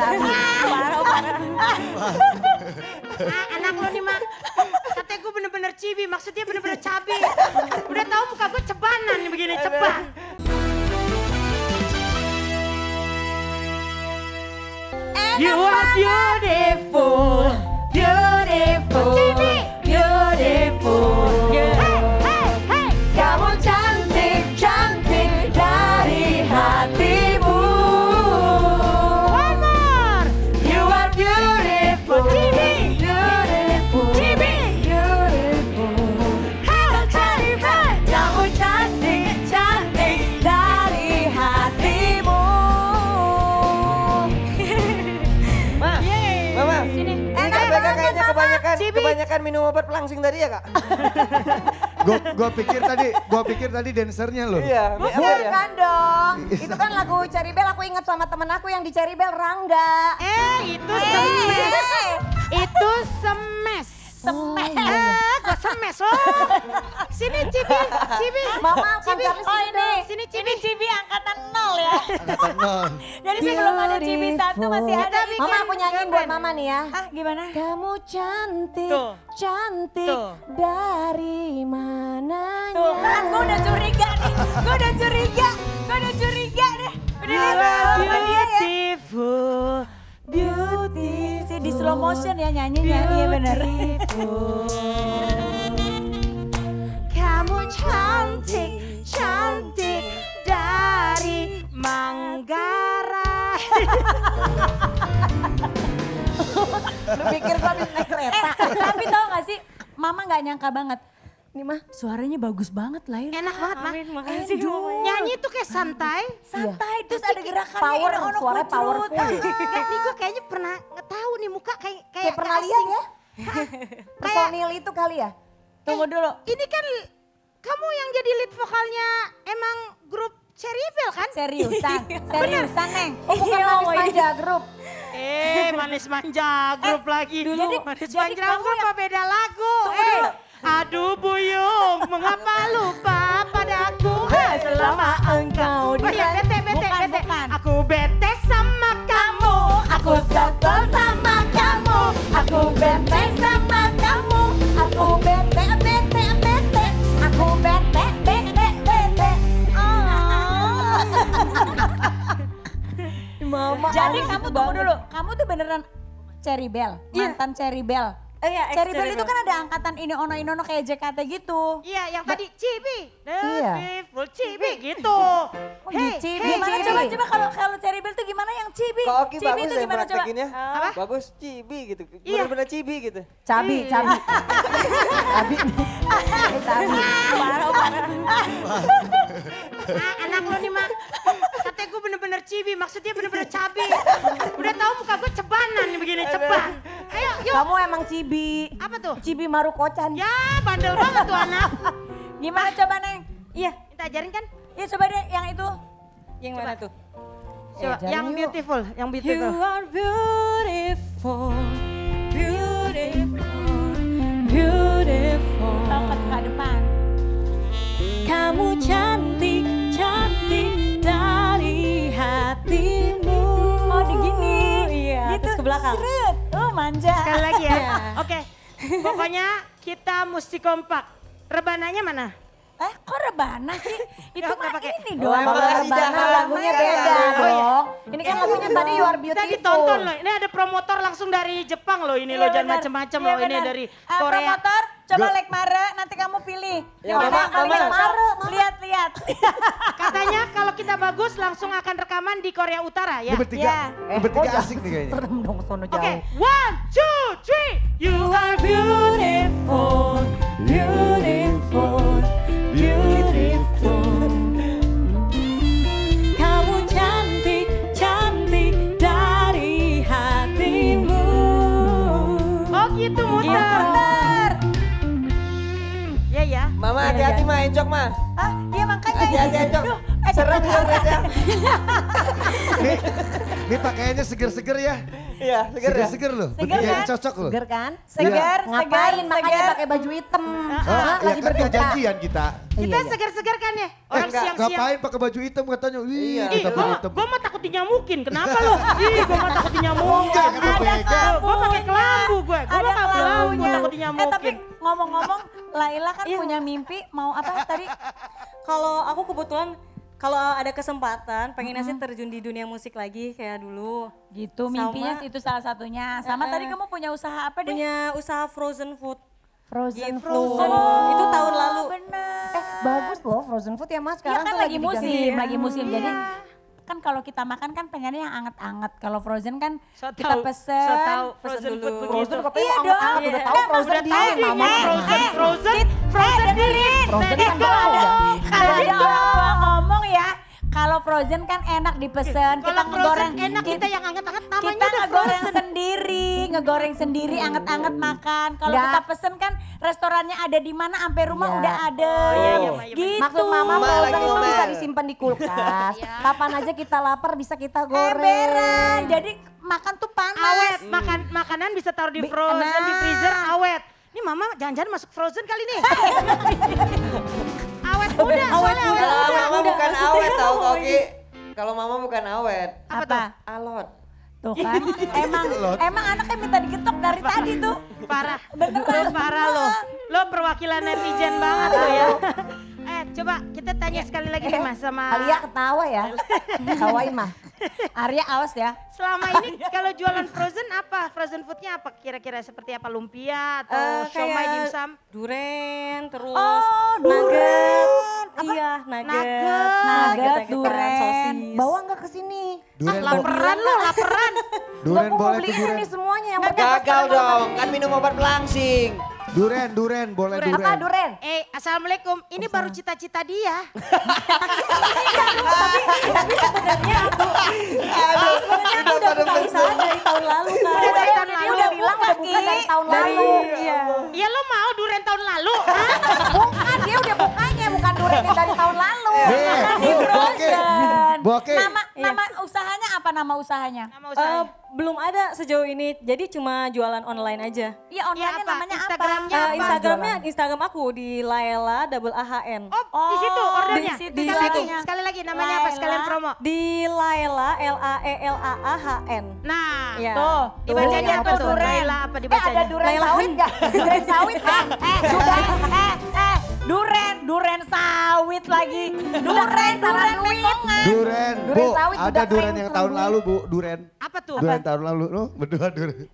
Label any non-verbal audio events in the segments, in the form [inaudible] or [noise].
cabi. Parah, parah. Ah, anak lo nih mak, katanya gue bener-bener cibi, maksudnya bener-bener cabi. Udah tahu muka gue cebanan nih begini, ceban. You are beautiful, beautiful. Ini Kak Beka kayaknya kebanyakan Cibi. kebanyakan minum obat pelangsing tadi ya kak? [laughs] Gue gua pikir tadi, gua pikir tadi dancernya loh. Iya, ya? Bukan dong. Itu kan lagu Cherry Bell aku ingat sama temen aku yang di Cherry Bell Rangga. Eh, itu Eh. semes. Itu semes. Semes. Eh, gue semes loh. Sini Cibi, Cibi. Mama, Cibi. Oh ini, sini Cibi. Ini Cibi ya. Angkatan nol. Jadi sebelum ada Cibi satu masih ada. Bikin Mama aku nyanyiin buat mama nih ya. Ah gimana? Kamu cantik, Tuh. cantik Tuh. dari mananya. Tuh kan gue udah curiga nih. Gue udah curiga. Gue udah curiga deh. Udah You deh are sama dia ya. beautiful. Beauty. Si di slow motion ya nyanyinya. Iya bener. Mama gak nyangka banget. Nih mah, Suaranya bagus banget lahir. Enak banget, Mak. makasih. Endul. Nyanyi tuh kayak santai. Santai terus ada gerakannya. Power, ini ono suaranya kucrut. powerful. Enggak, nih gue kayaknya pernah tahu nih muka kayak kayak, kayak pernah lihat ya? [laughs] Personil itu kali ya? Tunggu dulu. Ini kan kamu yang jadi lead vokalnya emang grup Cherry Bell kan? Seriusan, [laughs] seriusan Neng. Oh bukan Iya, Manis oh, iya. Manja Group. Eh, manis manja grup lagi. dulu- Jadi, manis jadi manja grup apa beda lagu? Tunggu eh, dulu. aduh Buyung, mengapa lupa padaku? Eh, Selama engkau Jadi kamu tunggu banget. dulu, kamu tuh beneran Cherry Bell, Iya. mantan Cherry Bell. Oh iya, Cherry Bell itu kan ada angkatan ini ono inono kayak JKT gitu. Iya, yang tadi Cibi. The Iya. beautiful Cibi gitu. [laughs] Oh, Hey, Cibi, hey, Gimana Cibi. coba coba kalau kalau Cherry Bell tuh gimana yang Cibi? Kok Oki Cibi bagus itu ya gimana coba? Apa? Bagus, cibi gitu. Iya. Bener-bener cibi gitu. Cabi, Iya. cabi. [laughs] Cabi. Eh, cabi. Parah, parah. Ah, anak lo nih mak, katanya gue bener-bener cibi, maksudnya bener-bener cabi. Udah tahu muka gue cebanan begini, ceban. Ayo, yuk. Kamu emang cibi. Apa tuh? Cibi Marukocan. Ya, bandel banget tuh anak. [laughs] Gimana coba Neng? Iya, Minta ajarin kan? iya coba deh yang itu. Yang mana tuh? Eh, Coba, ajarin yang yuk. beautiful, yang beautiful. are beautiful, beautiful, beautiful. Manja. Sekali lagi ya. Oke, pokoknya kita mesti kompak. Rebananya mana? Eh, kok rebana sih? [laughs] Itu mah pakai. ini Oh, dong. emang Kalau Rebana lagunya beda Oh, iya. dong. Ini kan lagunya tadi You Are Kita Beautiful. ditonton loh. Ini ada promotor langsung dari Jepang loh ini Iya, loh. Jangan macem-macem Iya, loh. Ini dari Ah, Korea. Promotor, coba like Mara, nanti kamu pilih. Ya, Mana yang paling cocok? Mama. Lihat-lihat. [laughs] Katanya kalau kita bagus langsung akan rekaman di Korea Utara ya. Lu bertiga, Ya. lu bertiga oh, asik nih kayaknya. Serem dong sono jauh. Oke, one, two, three. You are beautiful, beautiful. Mah encok mah. Ah, iya makanya. Hati-hati encok. Serem ya ya. Nih, nih pakaiannya seger-seger ya. Iya, seger ya. Seger-seger loh. Seger kan? cocok loh. Seger kan? Segar, Ngapain segar, makanya pakai baju hitam? Oh, Hah? ya Lagi kan berduka. gak janjian kita. Kita Iya, iya. segar-segar kan ya? Eh, Orang siang-siang. Ngapain pakai baju hitam katanya? Wih, Iya. Ih, kita baju hitam. gua mah takut dinyamukin. Kenapa lo? [laughs] Ih, gua mah takut dinyamukin. Enggak, Ada pegang. Gua pakai kelambu gue. Gua mah pakai kelambu takut Eh tapi dinyamukin. ngomong-ngomong, Laila kan Iya. punya mimpi mau apa tadi? Kalau aku kebetulan kalau ada kesempatan pengennya sih terjun di dunia musik lagi kayak dulu. Gitu, Sama- mimpinya itu salah satunya. Sama Eh, tadi eh. kamu punya usaha apa deh? Punya usaha frozen food. Frozen Iya, food. frozen. Itu tahun lalu. Bener. Eh bagus loh frozen food ya mas. Iya Sekarang kan tuh lagi musim, diganti. lagi musim. Iya. Jadi kan kalau kita makan kan pengennya yang anget-anget. Kalau frozen kan So kita tahu, pesen. so tahu pesen frozen dulu. food. Frozen Iya anget-anget, udah Iya. tahu frozen udah tahu dingin, frozen, Eh, frozen, frozen. Frozen Eh, kan kalau tahu ada- ya. Kalau ada orang ngomong ya, kalau frozen kan enak dipesen. Kalau kita frozen ngegoreng enak kita yang anget-anget namanya kita ngegoreng frozen. sendiri, ngegoreng sendiri, anget-anget makan. Kalau kita pesen kan restorannya ada di mana, sampai rumah Iya. udah ada. iya, iya, iya, iya. Gitu. Maksud mama Mama frozen itu bisa disimpan di kulkas. Kapan aja kita lapar bisa kita Emberan. goreng. Jadi makan tuh panas. awet makan makanan bisa taruh di frozen di freezer awet ini mama jangan-jangan masuk frozen kali nih [laughs] awet muda soalnya awet Kalau muda mama bukan awet tau Koki. Kalau mama bukan awet. Apa Apa? Alot. Tuh kan, [laughs] emang emang anaknya minta digetok dari tadi tuh. parah Beneran. lo parah lo lo perwakilan netizen banget lo ya [laughs] eh coba kita tanya sekali lagi nih mas sama Alia ketawa ya. Ketawain mah. Arya awas ya. selama ini kalau jualan frozen apa frozen foodnya apa kira-kira seperti apa lumpia atau Eh, siomay dimsum Duren, terus Oh, nugget. Apa? Iya, nugget. Nugget. Nugget, gitu-gitu, duren. sosis. Bawa nggak ke sini? Duren, bo- laperan lo laperan duren boleh beliin duren. ini semuanya yang Gagal dong, kan minum obat pelangsing. Duren, duren, boleh Duren. duren. Apa duren? eh assalamualaikum ini baru cita-cita dia [laughs] Aduh, Sebenarnya aku udah buka usaha dari tahun lalu kan. Udah dari tahun Dia lalu. udah bilang udah buka dari tahun lalu. Iya. Ya lo mau duren tahun lalu? Bukan, dia udah bukanya dari tahun lalu. Eh, Di Bu, Boke. Boke. Nama Iya. nama usahanya apa nama usahanya? Nama Eh, usahanya. belum ada sejauh ini, jadi cuma jualan online aja. Iya online apa? namanya Instagramnya Eh, apa? Instagramnya Instagram aku di Laela double AHN. Oh, di situ Oh, ordernya. di situ sekali lagi, jualannya. sekali lagi namanya apa? Laila. Sekalian promo. Di Laela L A E L A A H N. Nah, Iya. Tuh, dibacanya Tuh, apa tuh? Laila apa Eh ada dibacanya? Laila. sawit nggak? Duren sawit kan? Eh, sudah, eh, eh, duren, duren sawit lagi. Duren, duren pekongan. Duren, Duren Bu. sawit Ada duren yang tahun lalu, Bu. Duren. Apa tuh? Duren tahun lalu. Loh, berdua duren.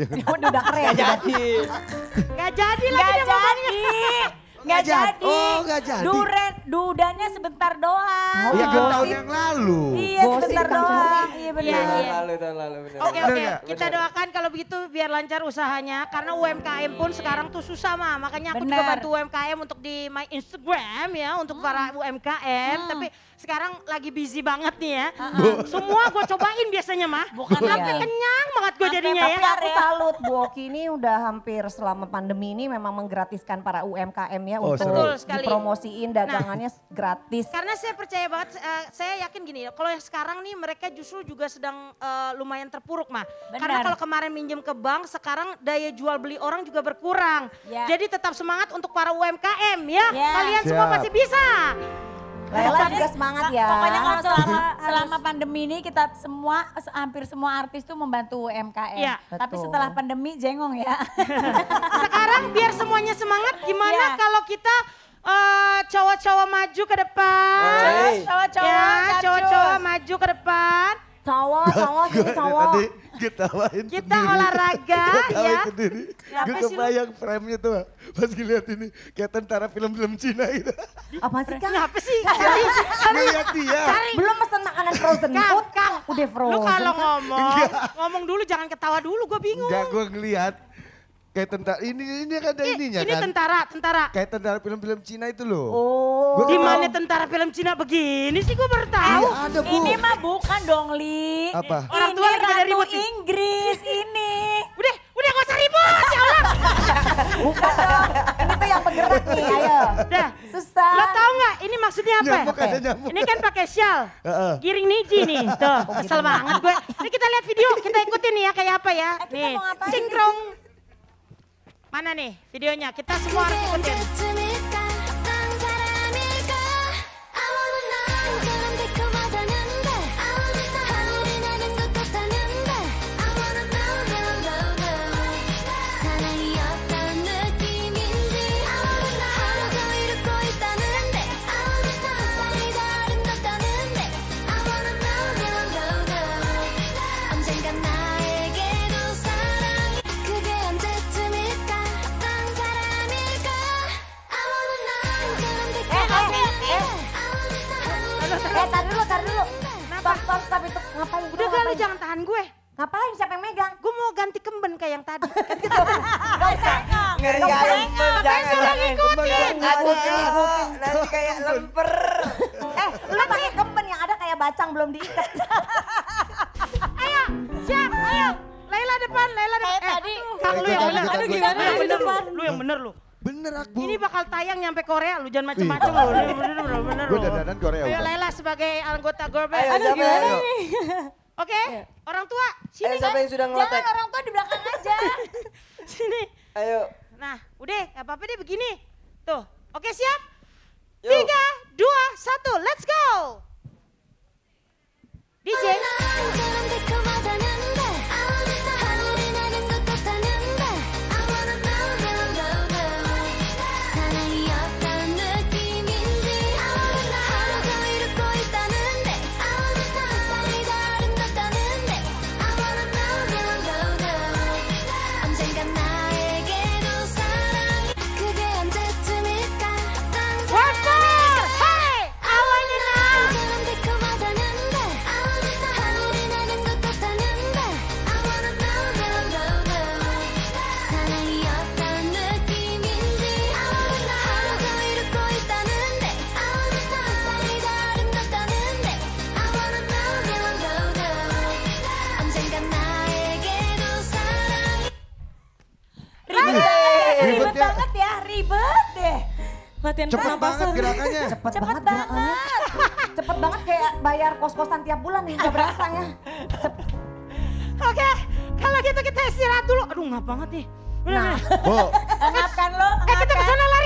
Udah udah keren. Jadi. Gak jadi lagi Gak jadi. Gak Nggak jadi. jadi. Oh, nggak jadi. Duren, dudanya sebentar doang. Iya kan gosip. tahun yang lalu. Iya, Gosip sebentar doang. Iya Iya, benar. Tahun iya. lalu, tahun lalu. Oke oke, kita doakan kalau begitu biar lancar usahanya karena UMKM pun sekarang tuh susah mah. Makanya aku juga Bener. bantu UMKM untuk di my Instagram ya untuk para UMKM. Tapi sekarang lagi busy banget nih ya. Semua gue cobain biasanya mah. Bukan Sampai lagi. kenyang banget gue jadinya Tapi ya. aku salut Bu Oki ini udah hampir selama pandemi ini memang menggratiskan para UMKM ya Oh, untuk seru. Betul sekali. dipromosiin dagangannya gratis. Karena saya percaya banget, eh, saya yakin gini, kalau yang sekarang nih mereka justru juga sedang eh, lumayan terpuruk mah. Benar. Karena kalau kemarin minjem ke bank, sekarang daya jual beli orang juga berkurang. Ya. Jadi tetap semangat untuk para UMKM ya. Ya. Kalian semua Siap. pasti bisa. Lela juga semangat ya. Pokoknya kalau [laughs] selama selama pandemi ini kita semua se- hampir semua artis tuh membantu UMKM. Tapi betul. setelah pandemi jengong ya. [laughs] Sekarang biar semuanya semangat, gimana Ya. kalau kita eh, cowok-cowok maju ke depan? Hey. Cowok-cowok, Ya, cowok-cowok maju ke depan. Cowok, cowok, sini cowok. Ketawain Kita sendiri. olahraga, [laughs] Ketawain ya. sendiri. Gue kebayang frame-nya tuh pas ngeliat ini. Kayak tentara film-film Cina gitu. Apa sih Kang? Kenapa sih? Cari, Ngeliat dia. cari. Belum pesen makanan frozen Kang, food. Kang. Udah frozen. Lu kalau ngomong, ngomong dulu jangan ketawa dulu, gue bingung. Enggak, gue ngeliat. Kayak tentara ini ini kan ada ininya ini kan. Ini tentara, tentara. Kayak tentara film-film Cina itu loh. Oh. Gimana tentara film Cina begini sih gue baru iya, tahu. Ada, Bu. Ini mah bukan dong, Li. Apa? Ini Orang tua lagi ribut. Inggris ini. Udah, udah gak usah ribut, ya Allah. bukan dong. Ini tuh yang bergerak nih, ayo. Udah. Susah. Lo tau gak ini maksudnya apa? Nyamuk ada nyamuk. Ini kan pakai shell Giring niji nih. Tuh, oh, kesel banget gue. Ini kita lihat video, kita ikutin nih ya kayak apa ya. Eh, nih. Cingkrong. Mana nih videonya? Kita semua harus ikutin. stop, stop, stop itu ngapain? Udah gak lu jangan tahan gue. Ngapain? Siapa yang megang? Gue mau ganti kemben kayak yang tadi. [laughs] Gak usah. Ngeri gak. Jangan, jangan. Ikutin. Nanti kayak lemper. Eh, lu pakai kemben yang ada kayak bacang belum diikat. [laughs] Ayo, siap, ayo. Laila depan, Laila depan. Eh, tadi. Kang lu yang bener. Aduh gimana? Lu yang bener lu. Bener aku. Ini bakal tayang nyampe Korea lu jangan iya. macam-macam lu. Bener bener bener. Gue dan Korea. Ayo Laila sebagai anggota Gorbel. Ayo, Aduh gimana ayo. [laughs] Oke, okay? Orang tua sini ayo, kan. yang sudah ngelotek. Jangan orang tua di belakang aja. [laughs] sini. Ayo. Nah, udah gak apa-apa deh begini. Tuh, oke siap? Yo. Tiga, dua, satu, let's go! latihan cepet banget gerakannya cepet, cepet banget, banget. gerakannya cepet banget kayak bayar kos-kosan tiap bulan nih gak berasa ya oke okay, kalau gitu kita istirahat dulu aduh nggak banget nih Udah, nah. Bu. Engapkan eh, lo, engapkan. Eh kita ke sana kan? lagi.